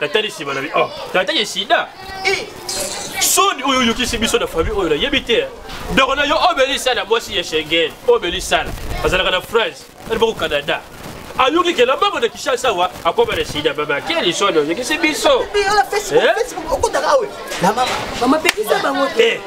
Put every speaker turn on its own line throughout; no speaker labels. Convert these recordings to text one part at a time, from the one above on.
tata de sida nabi oh tata de sida
eh.
soni oyo oyokisi biso na famille oyo nayebi te eh. ndeko na yo obeli sala mwasi ya schengen obeli sala azalaka na france ali boko canada ayoki ke na mbango na kinshasa awa akoma na sida mama keli soni oyokisi biso eh?
okotaka awe na mama
mama pekisa bango te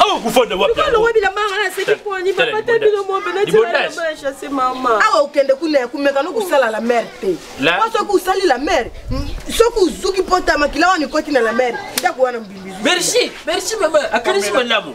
awa
kufanda
wapiawa okende kuna
ya
kumeka no kosala la mare te po soki osali la mare soki ozuki mpota makila wana ekoti na la mare ndako wana mbimbisi
merci merci mama akanisi malamu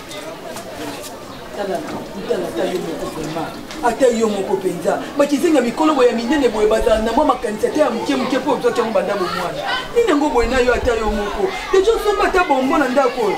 ata
yo
moko mpenza bakizengi ya mikolo boye ya minene boye bazala na mwa makanisi ata ya moke moke mpo ozwaki yango banda bomwana nini yango boye na yo ata yo moko deja osomba ata bongo na ndako oyo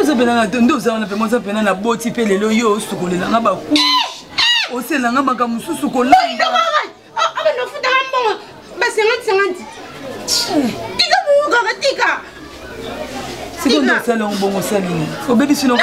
oza
pena na nde oza wana pema oza pena na boti mpe lelo yo osukolela nga baku osela nga makambo mosusu kolanda
abandofutaka mbongo basengatisangandi tika mokaka tika
sikondo osala yango bongo osalini obebisi
noko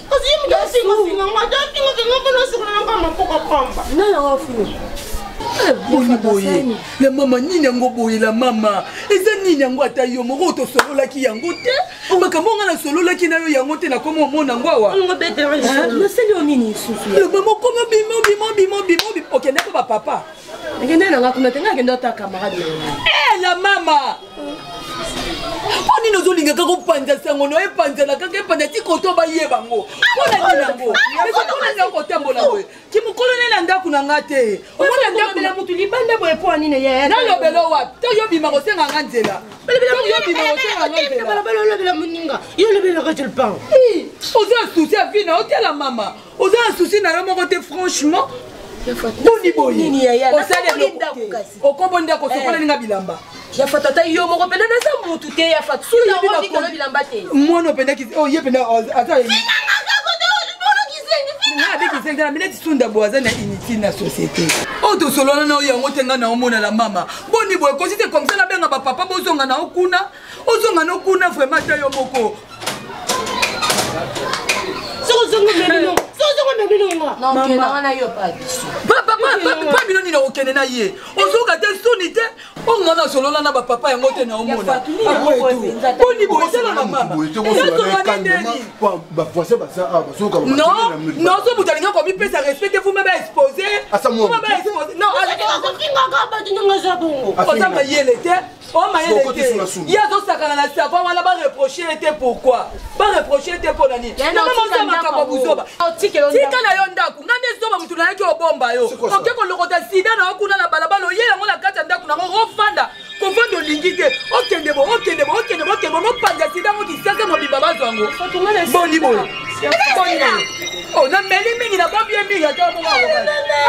boni boye la mama nini yango boye la mama eza nini yango ata yo moko oyo tosololaki yango te oh. makambo ngai nasololaki na yo yango te nakoma omona yango awa la mama okoma bima bima bima bima okendeko bapapa
ekende nanga kuna te ngai akende ata camarade
eh, la mama mpo nini ozolingaka kopanza sango no epanzana kaka epanza ti koto baye bango mpo na nini yango ezokona nde kotambola boye kimokolo ne na ndako na nga te omona ndako
na motu libanda boye mpo nini ye
nalobela wapi to yobima kosenga nga nzela oza susi ya vina otela mama oza na souci na yo moko te franchement boni boyeokombo
ndako
osokoleli nga bilamba
ya fata ata yo moko mpena naza motu te ya fata sulaolikana bilamba te
mwana opendaki oh, ye mpena oh, aza abekisengela mineti sunda bo aza na unité na société oyo oh, tosolana na yo yango te ngai na omona na mama boni boye kosi te komisa nabenga bapapa bozonga na yo kuna ozonga no kuna vraiment ta yo moko
pa
bino nini okokende na ye ozoka te soni te onga nasolola na bapapa yango te naomona boni bozala na mama noso moto alingi komipesa respect te fuma baexpose oza mayele te o mayele te ye azosakana na savoir wana bareproche ye te pourquoi bareproche ye te mpo na nini namamasa makambo buzoba tika na yo ndako ngai nde zoba motu nayaki obomba yo oke kolokota sida na yo kuna na balabala oye yango na kati ya ndako nango ofanda kovanda olingi te okende bo okende bo okende bo okende bo mopanza sida yango kisasa mobimba bazwa yango boni boye oh, nameli mingi na babie mingi ata omoaaa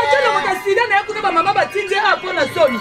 ata lokota sida na ye kuna bamama batindi a mpo na soni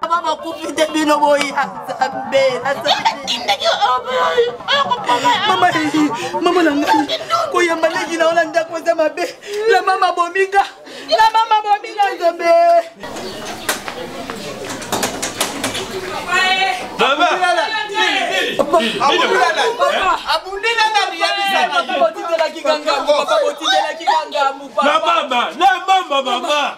baba
bakufi te bino boya nzambe
mama na ngai koyamba leki na ona ndako eza mabe la mama bominga la mama bominga nzambe
abundilanga